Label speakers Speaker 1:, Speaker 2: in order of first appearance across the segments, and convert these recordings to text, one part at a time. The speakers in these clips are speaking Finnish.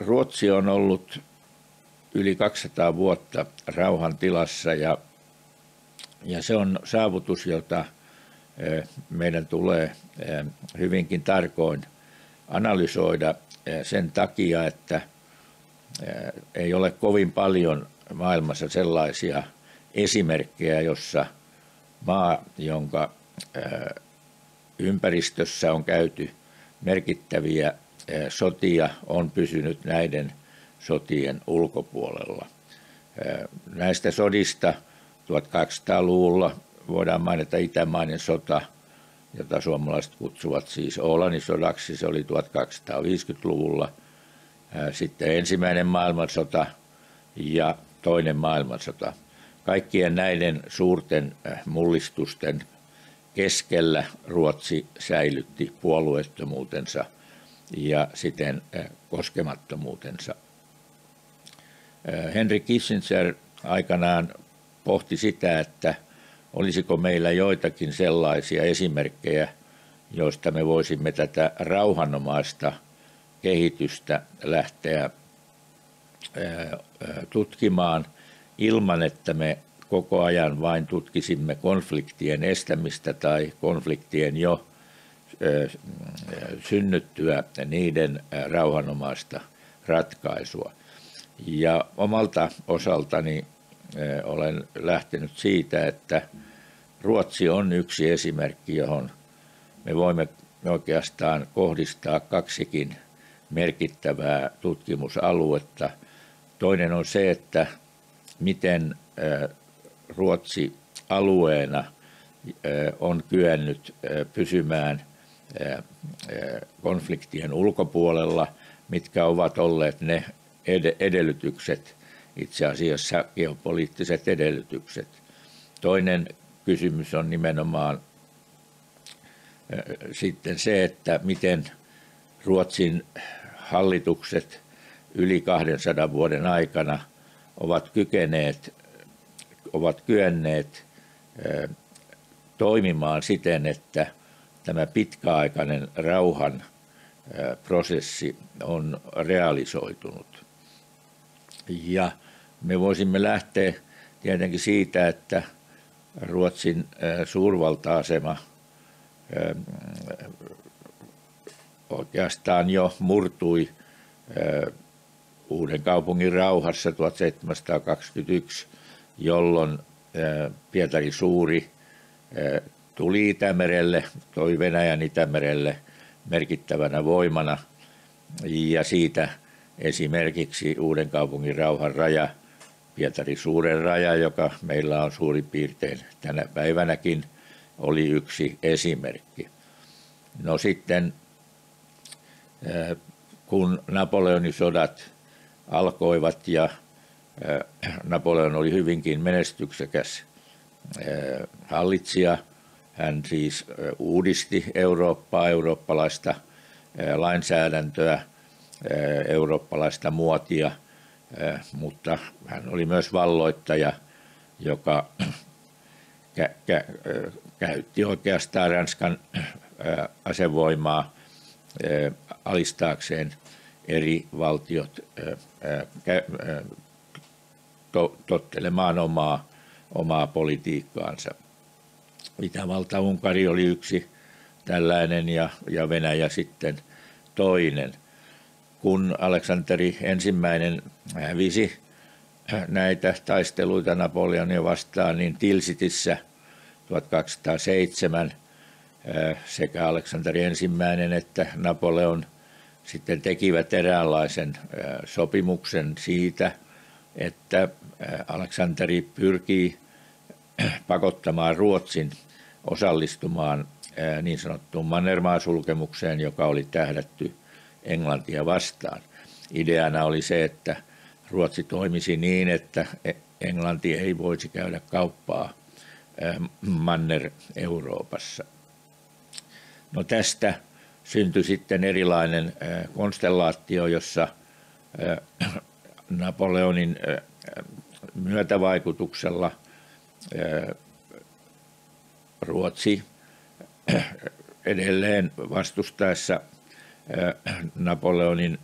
Speaker 1: Ruotsi on ollut yli 200 vuotta rauhan tilassa ja, ja se on saavutus, jota meidän tulee hyvinkin tarkoin analysoida sen takia, että ei ole kovin paljon maailmassa sellaisia esimerkkejä, jossa maa, jonka ympäristössä on käyty merkittäviä sotia, on pysynyt näiden sotien ulkopuolella. Näistä sodista 1200-luvulla voidaan mainita Itämainen sota, jota suomalaiset kutsuvat siis Oolanin sodaksi. Se oli 1250-luvulla. Sitten ensimmäinen maailmansota ja toinen maailmansota. Kaikkien näiden suurten mullistusten keskellä Ruotsi säilytti puolueettomuutensa ja siten koskemattomuutensa. Henry Kissinger aikanaan pohti sitä, että olisiko meillä joitakin sellaisia esimerkkejä, joista me voisimme tätä rauhanomaista kehitystä lähteä tutkimaan ilman, että me koko ajan vain tutkisimme konfliktien estämistä tai konfliktien jo synnyttyä niiden rauhanomaista ratkaisua. Ja omalta osaltani olen lähtenyt siitä, että Ruotsi on yksi esimerkki, johon me voimme oikeastaan kohdistaa kaksikin merkittävää tutkimusaluetta. Toinen on se, että miten Ruotsi alueena on kyennyt pysymään konfliktien ulkopuolella, mitkä ovat olleet ne edellytykset, itse asiassa geopoliittiset edellytykset. Toinen kysymys on nimenomaan sitten se, että miten Ruotsin hallitukset yli 200 vuoden aikana ovat kykeneet, ovat kyenneet toimimaan siten, että tämä pitkäaikainen rauhan prosessi on realisoitunut. Ja me voisimme lähteä tietenkin siitä, että Ruotsin suurvalta-asema oikeastaan jo murtui uuden kaupungin rauhassa 1721, jolloin Pietari Suuri tuli Itämerelle, toi Venäjän Itämerelle merkittävänä voimana ja siitä esimerkiksi uuden kaupungin rauhan raja, Pietari Suuren raja, joka meillä on suurin piirtein tänä päivänäkin, oli yksi esimerkki. No sitten kun Napoleonin sodat alkoivat ja Napoleon oli hyvinkin menestyksekäs hallitsija. Hän siis uudisti Eurooppaa, eurooppalaista lainsäädäntöä, eurooppalaista muotia, mutta hän oli myös valloittaja, joka käytti oikeastaan Ranskan asevoimaa alistaakseen eri valtiot tottelemaan omaa, omaa politiikkaansa. Itävalta Unkari oli yksi tällainen ja, ja Venäjä sitten toinen. Kun Aleksanteri ensimmäinen hävisi näitä taisteluita Napoleonia vastaan, niin Tilsitissä 1207 sekä Aleksanteri ensimmäinen että Napoleon sitten tekivät eräänlaisen sopimuksen siitä, että Aleksanteri pyrkii pakottamaan Ruotsin osallistumaan niin sanottuun Mannermaa-sulkemukseen, joka oli tähdätty Englantia vastaan. Ideana oli se, että Ruotsi toimisi niin, että e- Englanti ei voisi käydä kauppaa Manner-Euroopassa. No tästä syntyi sitten erilainen konstellaatio, jossa Napoleonin myötävaikutuksella Ruotsi edelleen vastustaessa Napoleonin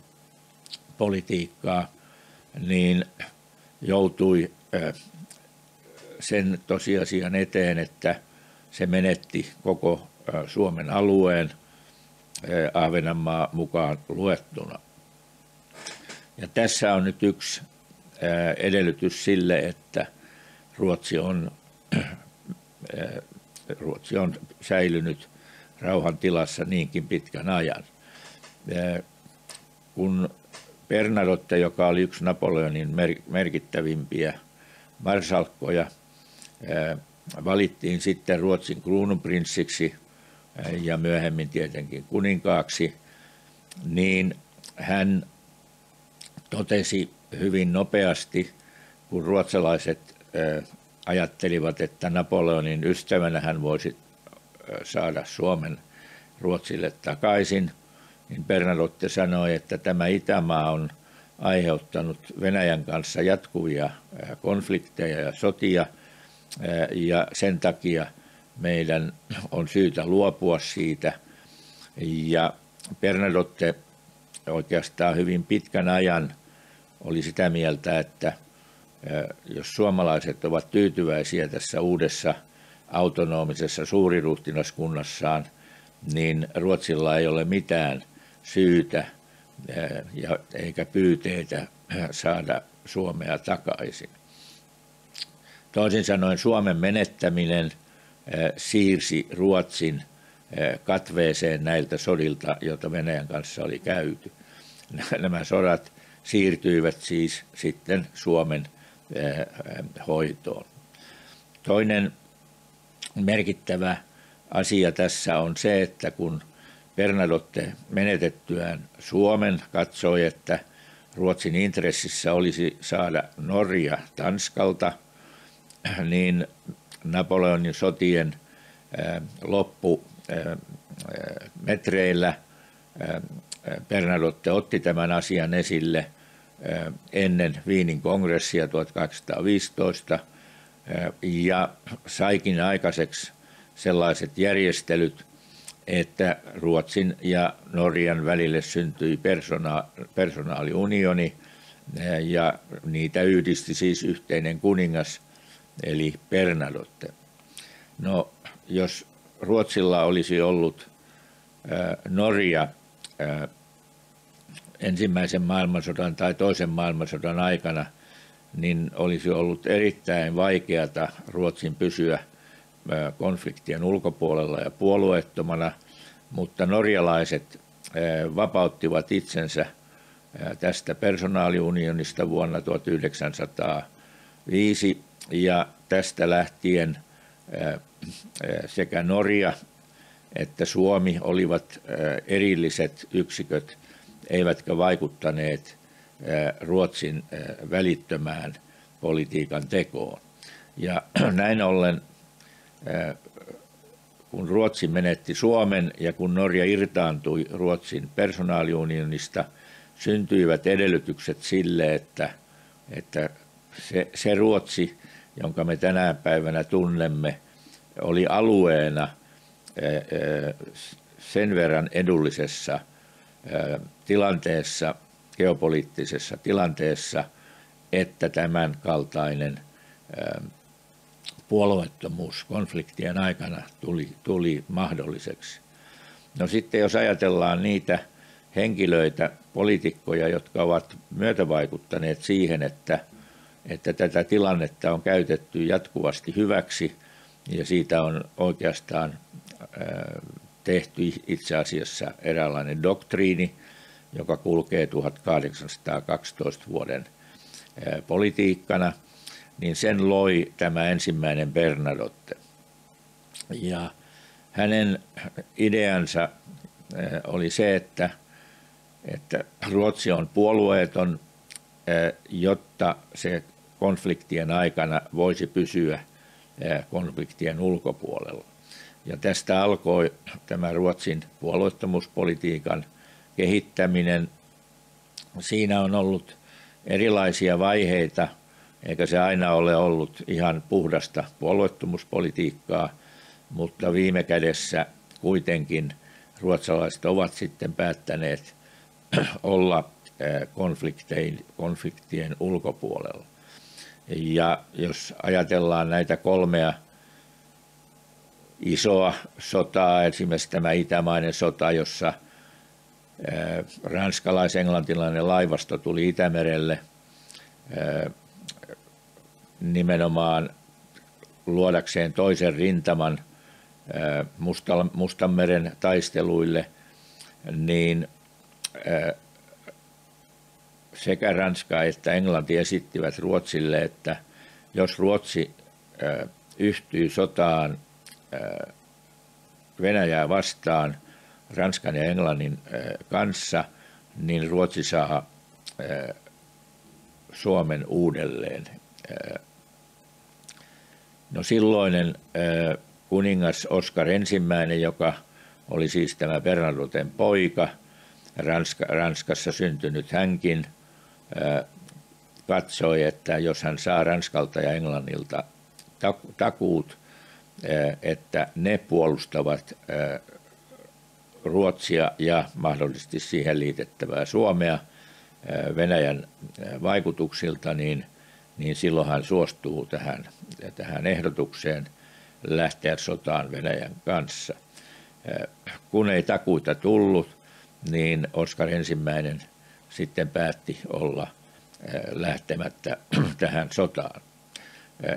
Speaker 1: politiikkaa, niin joutui sen tosiasian eteen, että se menetti koko Suomen alueen Ahvenanmaa mukaan luettuna. Ja tässä on nyt yksi edellytys sille, että Ruotsi on, Ruotsi on säilynyt rauhan tilassa niinkin pitkän ajan. Kun Bernadotte, joka oli yksi Napoleonin merkittävimpiä marsalkkoja, valittiin sitten Ruotsin kruununprinssiksi ja myöhemmin tietenkin kuninkaaksi, niin hän totesi hyvin nopeasti, kun ruotsalaiset ajattelivat, että Napoleonin ystävänä hän voisi saada Suomen Ruotsille takaisin, niin Bernadotte sanoi, että tämä Itämaa on aiheuttanut Venäjän kanssa jatkuvia konflikteja ja sotia, ja sen takia meidän on syytä luopua siitä. Ja Bernadotte oikeastaan hyvin pitkän ajan oli sitä mieltä, että jos suomalaiset ovat tyytyväisiä tässä uudessa autonomisessa suuriruhtinaskunnassaan, niin Ruotsilla ei ole mitään syytä ja eikä pyyteitä saada Suomea takaisin. Toisin sanoen Suomen menettäminen siirsi Ruotsin katveeseen näiltä sodilta, joita Venäjän kanssa oli käyty. Nämä sodat siirtyivät siis sitten Suomen hoitoon. Toinen merkittävä asia tässä on se, että kun Bernadotte menetettyään Suomen katsoi, että Ruotsin intressissä olisi saada Norja Tanskalta, niin Napoleonin sotien loppu metreillä Bernadotte otti tämän asian esille ennen Viinin kongressia 1815 ja saikin aikaiseksi sellaiset järjestelyt, että Ruotsin ja Norjan välille syntyi persona- personaaliunioni ja niitä yhdisti siis yhteinen kuningas eli Bernadotte. No, jos Ruotsilla olisi ollut Norja ensimmäisen maailmansodan tai toisen maailmansodan aikana, niin olisi ollut erittäin vaikeata Ruotsin pysyä konfliktien ulkopuolella ja puolueettomana, mutta norjalaiset vapauttivat itsensä tästä personaaliunionista vuonna 1905 ja tästä lähtien sekä Norja että Suomi olivat erilliset yksiköt, eivätkä vaikuttaneet Ruotsin välittömään politiikan tekoon. Ja näin ollen, kun Ruotsi menetti Suomen ja kun Norja irtaantui Ruotsin personaaliunionista, syntyivät edellytykset sille, että, että se, se Ruotsi, jonka me tänä päivänä tunnemme, oli alueena sen verran edullisessa tilanteessa, geopoliittisessa tilanteessa, että tämän kaltainen puolueettomuus konfliktien aikana tuli, tuli mahdolliseksi. No sitten jos ajatellaan niitä henkilöitä, poliitikkoja, jotka ovat myötävaikuttaneet siihen, että että tätä tilannetta on käytetty jatkuvasti hyväksi ja siitä on oikeastaan tehty itse asiassa eräänlainen doktriini, joka kulkee 1812 vuoden politiikkana, niin sen loi tämä ensimmäinen Bernadotte. Ja hänen ideansa oli se, että, että Ruotsi on puolueeton, jotta se konfliktien aikana voisi pysyä konfliktien ulkopuolella. Ja tästä alkoi tämä Ruotsin puolueettomuuspolitiikan kehittäminen. Siinä on ollut erilaisia vaiheita, eikä se aina ole ollut ihan puhdasta puolueettomuuspolitiikkaa, mutta viime kädessä kuitenkin ruotsalaiset ovat sitten päättäneet olla konfliktien, ulkopuolella. Ja jos ajatellaan näitä kolmea isoa sotaa, esimerkiksi tämä itämainen sota, jossa ranskalais-englantilainen laivasto tuli Itämerelle nimenomaan luodakseen toisen rintaman Mustanmeren taisteluille, niin sekä Ranska että Englanti esittivät Ruotsille, että jos Ruotsi yhtyy sotaan Venäjää vastaan Ranskan ja Englannin kanssa, niin Ruotsi saa Suomen uudelleen. No silloinen kuningas Oskar ensimmäinen, joka oli siis tämä Bernadotteen poika, Ranska, Ranskassa syntynyt hänkin, katsoi, että jos hän saa Ranskalta ja Englannilta takuut, että ne puolustavat Ruotsia ja mahdollisesti siihen liitettävää Suomea Venäjän vaikutuksilta, niin, niin silloin hän suostuu tähän, tähän ehdotukseen lähteä sotaan Venäjän kanssa. Kun ei takuita tullut, niin Oskar ensimmäinen sitten päätti olla lähtemättä tähän sotaan.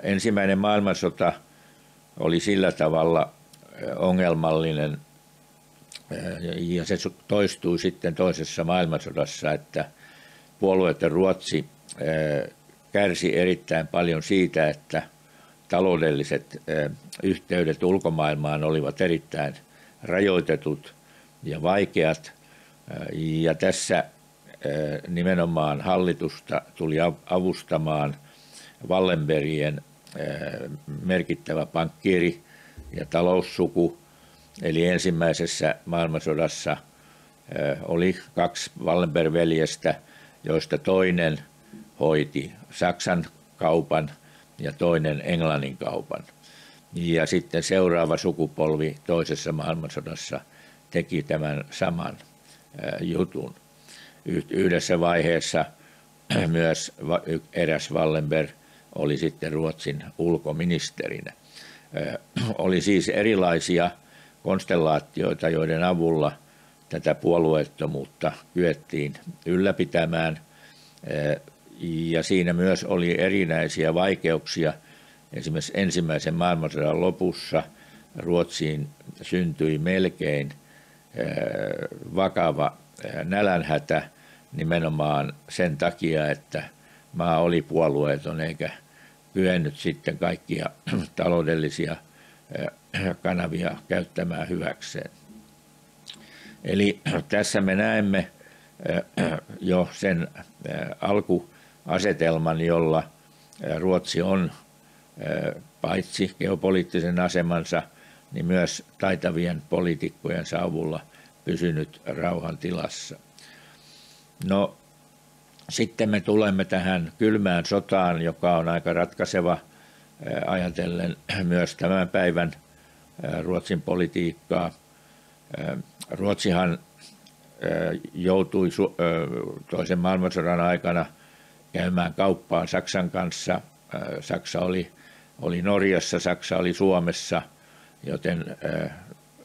Speaker 1: Ensimmäinen maailmansota oli sillä tavalla ongelmallinen, ja se toistui sitten toisessa maailmansodassa, että puolueiden Ruotsi kärsi erittäin paljon siitä, että taloudelliset yhteydet ulkomaailmaan olivat erittäin rajoitetut ja vaikeat. Ja tässä nimenomaan hallitusta tuli avustamaan Wallenbergien merkittävä pankkiiri ja taloussuku. Eli ensimmäisessä maailmansodassa oli kaksi Wallenberg-veljestä, joista toinen hoiti Saksan kaupan ja toinen Englannin kaupan. Ja sitten seuraava sukupolvi toisessa maailmansodassa teki tämän saman jutun. Yhdessä vaiheessa myös eräs Wallenberg oli sitten Ruotsin ulkoministerinä. Oli siis erilaisia konstellaatioita, joiden avulla tätä puolueettomuutta kyettiin ylläpitämään. Ja siinä myös oli erinäisiä vaikeuksia. Esimerkiksi ensimmäisen maailmansodan lopussa Ruotsiin syntyi melkein vakava nälänhätä nimenomaan sen takia, että maa oli puolueeton eikä kyennyt sitten kaikkia taloudellisia kanavia käyttämään hyväkseen. Eli tässä me näemme jo sen alkuasetelman, jolla Ruotsi on paitsi geopoliittisen asemansa, niin myös taitavien poliitikkojen avulla pysynyt rauhan tilassa. No sitten me tulemme tähän kylmään sotaan, joka on aika ratkaiseva ajatellen myös tämän päivän Ruotsin politiikkaa. Ruotsihan joutui toisen maailmansodan aikana käymään kauppaa Saksan kanssa. Saksa oli, oli Norjassa, Saksa oli Suomessa, joten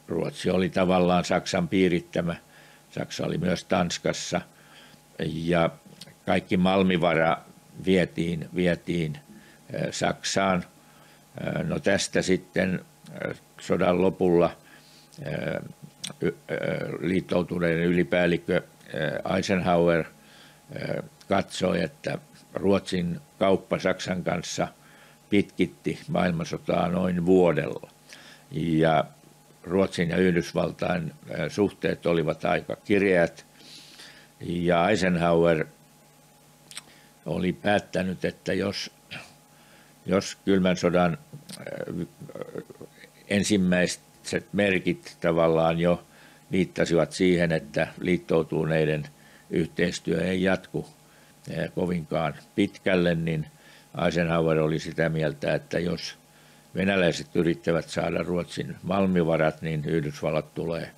Speaker 1: Ruotsi oli tavallaan Saksan piirittämä. Saksa oli myös Tanskassa ja kaikki malmivara vietiin, vietiin Saksaan. No tästä sitten sodan lopulla liittoutuneiden ylipäällikkö Eisenhower katsoi, että Ruotsin kauppa Saksan kanssa pitkitti maailmansotaa noin vuodella. Ja Ruotsin ja Yhdysvaltain suhteet olivat aika kireät. Ja Eisenhower oli päättänyt, että jos, jos kylmän sodan ensimmäiset merkit tavallaan jo viittasivat siihen, että liittoutuneiden yhteistyö ei jatku kovinkaan pitkälle, niin Eisenhower oli sitä mieltä, että jos venäläiset yrittävät saada Ruotsin malmivarat, niin Yhdysvallat tulee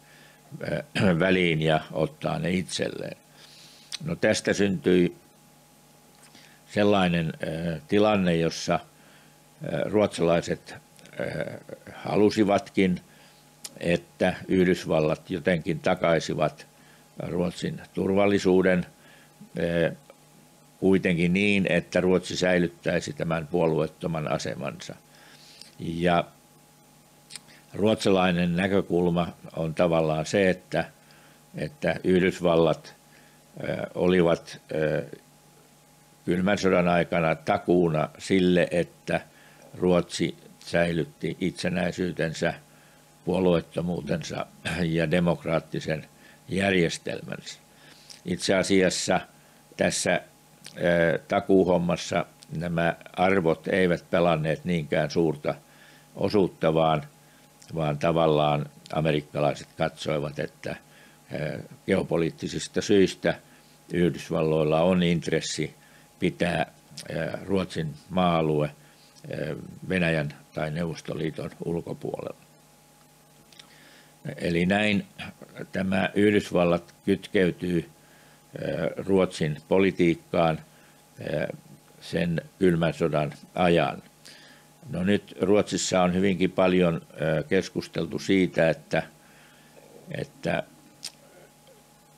Speaker 1: väliin ja ottaa ne itselleen. No tästä syntyi sellainen tilanne, jossa ruotsalaiset halusivatkin, että Yhdysvallat jotenkin takaisivat Ruotsin turvallisuuden kuitenkin niin, että Ruotsi säilyttäisi tämän puolueettoman asemansa. Ja ruotsalainen näkökulma on tavallaan se, että, että Yhdysvallat olivat kylmän sodan aikana takuuna sille, että Ruotsi säilytti itsenäisyytensä, puolueettomuutensa ja demokraattisen järjestelmänsä. Itse asiassa tässä takuuhommassa nämä arvot eivät pelanneet niinkään suurta osuutta, vaan, vaan tavallaan amerikkalaiset katsoivat, että geopoliittisista syistä Yhdysvalloilla on intressi pitää Ruotsin maa-alue Venäjän tai Neuvostoliiton ulkopuolella. Eli näin tämä Yhdysvallat kytkeytyy Ruotsin politiikkaan sen kylmän sodan ajan. No nyt Ruotsissa on hyvinkin paljon keskusteltu siitä, että, että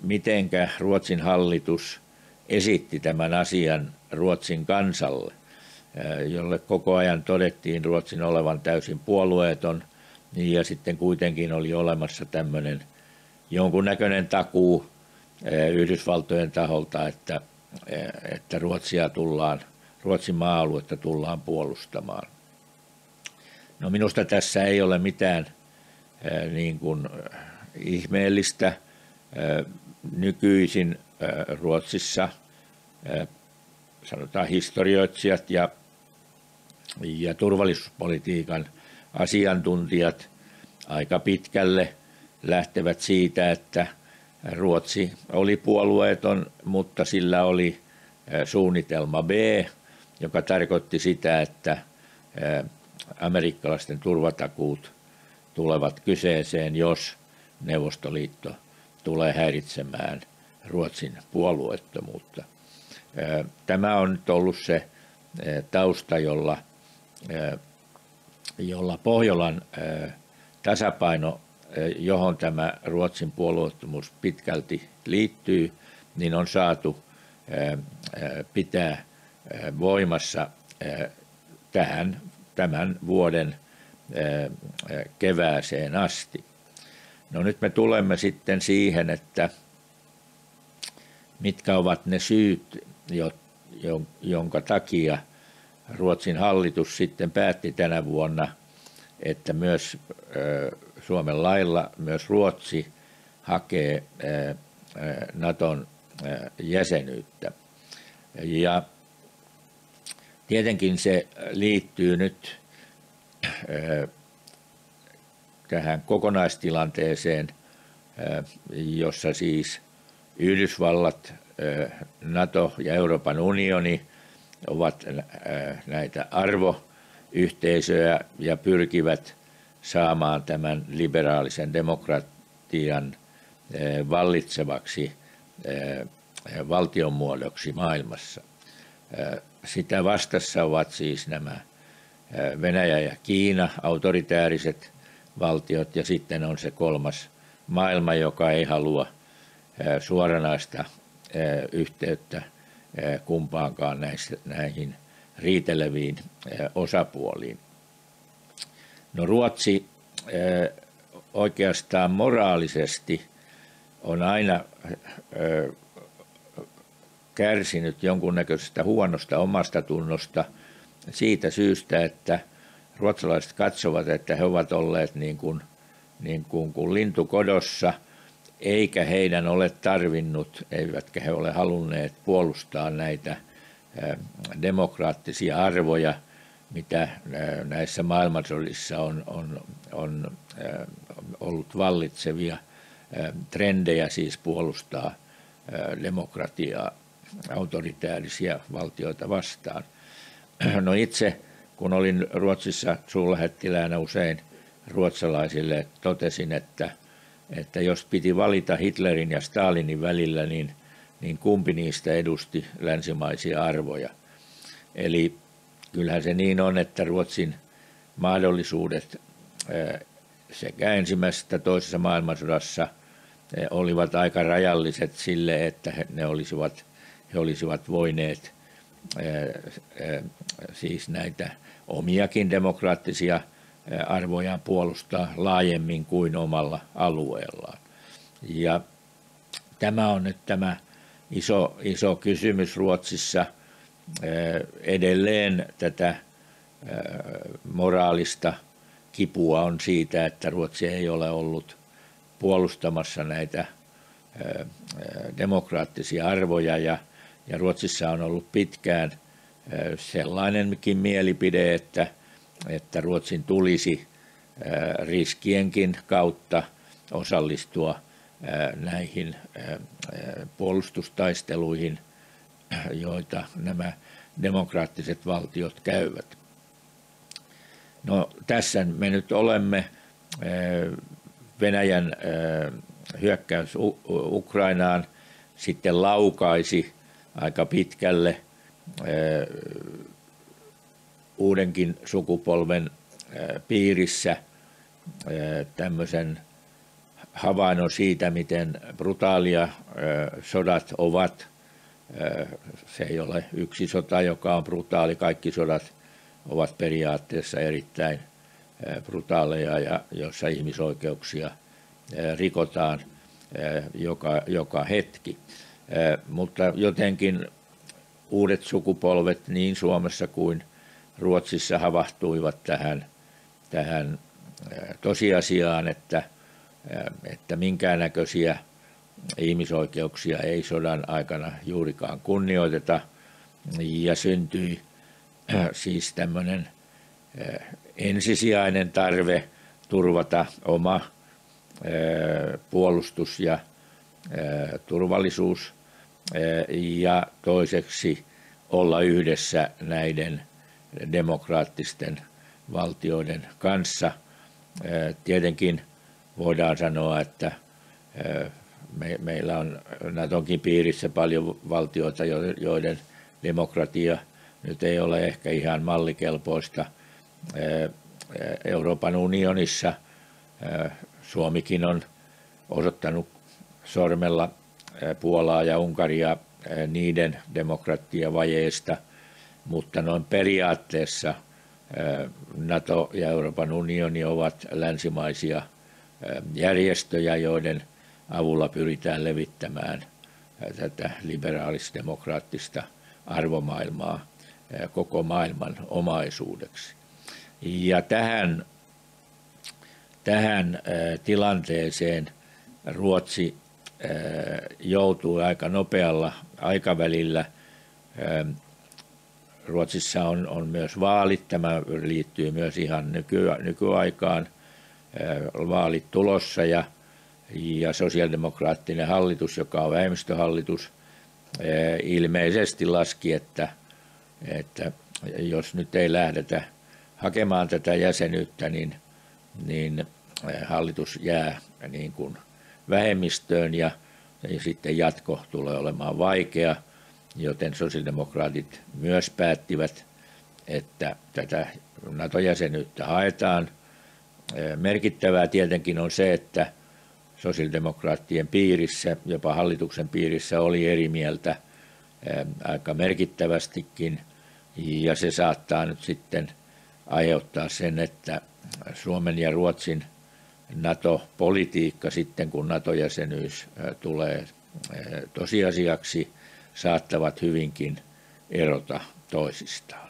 Speaker 1: mitenkä Ruotsin hallitus esitti tämän asian Ruotsin kansalle, jolle koko ajan todettiin Ruotsin olevan täysin puolueeton, ja sitten kuitenkin oli olemassa tämmöinen jonkunnäköinen takuu Yhdysvaltojen taholta, että, että Ruotsia tullaan, Ruotsin maa-aluetta tullaan puolustamaan. No minusta tässä ei ole mitään niin kuin ihmeellistä. Nykyisin Ruotsissa sanotaan historioitsijat ja, ja turvallisuuspolitiikan asiantuntijat aika pitkälle lähtevät siitä, että Ruotsi oli puolueeton, mutta sillä oli suunnitelma B, joka tarkoitti sitä, että amerikkalaisten turvatakuut tulevat kyseeseen, jos Neuvostoliitto tulee häiritsemään Ruotsin puolueettomuutta. Tämä on nyt ollut se tausta, jolla, jolla Pohjolan tasapaino johon tämä Ruotsin puolueettomuus pitkälti liittyy, niin on saatu pitää voimassa tähän tämän vuoden kevääseen asti. No nyt me tulemme sitten siihen, että mitkä ovat ne syyt, jonka takia Ruotsin hallitus sitten päätti tänä vuonna, että myös Suomen lailla myös Ruotsi hakee Naton jäsenyyttä. Ja tietenkin se liittyy nyt tähän kokonaistilanteeseen, jossa siis Yhdysvallat, NATO ja Euroopan unioni ovat näitä arvoyhteisöjä ja pyrkivät saamaan tämän liberaalisen demokratian eh, vallitsevaksi eh, valtion muodoksi maailmassa. Eh, sitä vastassa ovat siis nämä Venäjä ja Kiina, autoritääriset valtiot, ja sitten on se kolmas maailma, joka ei halua suoranaista yhteyttä kumpaankaan näihin riiteleviin osapuoliin. No Ruotsi oikeastaan moraalisesti on aina kärsinyt jonkunnäköisestä huonosta omasta tunnosta siitä syystä, että ruotsalaiset katsovat, että he ovat olleet niin kuin, niin kuin, kuin lintukodossa, eikä heidän ole tarvinnut, eivätkä he ole halunneet puolustaa näitä demokraattisia arvoja – mitä näissä maailmansodissa on, on, on ollut vallitsevia trendejä siis puolustaa demokratiaa autoritäärisiä valtioita vastaan. No itse, kun olin Ruotsissa suurlähettiläänä usein ruotsalaisille, totesin, että, että jos piti valita Hitlerin ja Stalinin välillä, niin niin kumpi niistä edusti länsimaisia arvoja. Eli kyllähän se niin on, että Ruotsin mahdollisuudet sekä ensimmäisessä että toisessa maailmansodassa olivat aika rajalliset sille, että ne olisivat, he olisivat voineet siis näitä omiakin demokraattisia arvojaan puolustaa laajemmin kuin omalla alueellaan. Ja tämä on nyt tämä iso, iso kysymys Ruotsissa. Edelleen tätä moraalista kipua on siitä, että Ruotsi ei ole ollut puolustamassa näitä demokraattisia arvoja ja, ja Ruotsissa on ollut pitkään sellainenkin mielipide, että, että Ruotsin tulisi riskienkin kautta osallistua näihin puolustustaisteluihin, joita nämä demokraattiset valtiot käyvät. No tässä me nyt olemme. Venäjän hyökkäys Ukrainaan sitten laukaisi aika pitkälle uudenkin sukupolven piirissä tämmöisen havainnon siitä, miten brutaalia sodat ovat. Se ei ole yksi sota, joka on brutaali. Kaikki sodat ovat periaatteessa erittäin brutaaleja ja joissa ihmisoikeuksia rikotaan joka, joka hetki. Mutta jotenkin uudet sukupolvet niin Suomessa kuin Ruotsissa havahtuivat tähän, tähän tosiasiaan, että, että minkäännäköisiä ihmisoikeuksia ei sodan aikana juurikaan kunnioiteta. Ja syntyi siis tämmöinen ensisijainen tarve turvata oma puolustus ja turvallisuus ja toiseksi olla yhdessä näiden demokraattisten valtioiden kanssa. Tietenkin voidaan sanoa, että me, meillä on Natonkin piirissä paljon valtioita, joiden demokratia nyt ei ole ehkä ihan mallikelpoista. Euroopan unionissa Suomikin on osoittanut sormella Puolaa ja Unkaria niiden demokratiavajeesta, mutta noin periaatteessa NATO ja Euroopan unioni ovat länsimaisia järjestöjä, joiden avulla pyritään levittämään tätä liberaalis-demokraattista arvomaailmaa koko maailman omaisuudeksi. Ja tähän, tähän tilanteeseen Ruotsi joutui aika nopealla aikavälillä. Ruotsissa on, on myös vaalit, tämä liittyy myös ihan nyky, nykyaikaan, vaalit tulossa ja, ja sosiaalidemokraattinen hallitus, joka on vähemmistöhallitus, ilmeisesti laski, että, että jos nyt ei lähdetä hakemaan tätä jäsenyyttä, niin, niin hallitus jää niin kuin vähemmistöön ja, ja sitten jatko tulee olemaan vaikea, joten sosiaalidemokraatit myös päättivät, että tätä NATO-jäsenyyttä haetaan. Merkittävää tietenkin on se, että sosiaalidemokraattien piirissä, jopa hallituksen piirissä oli eri mieltä aika merkittävästikin, ja se saattaa nyt sitten aiheuttaa sen, että Suomen ja Ruotsin – NATO-politiikka sitten, kun NATO-jäsenyys tulee tosiasiaksi, saattavat hyvinkin erota toisistaan.